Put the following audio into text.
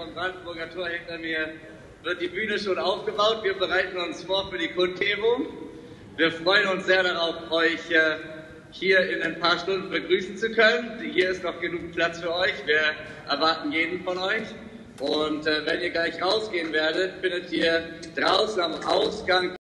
vom Brandenburger Tor hinter mir wird die Bühne schon aufgebaut. Wir bereiten uns vor für die Kundgebung. Wir freuen uns sehr darauf, euch äh, hier in ein paar Stunden begrüßen zu können. Hier ist noch genug Platz für euch. Wir erwarten jeden von euch. Und äh, wenn ihr gleich rausgehen werdet, findet ihr draußen am Ausgang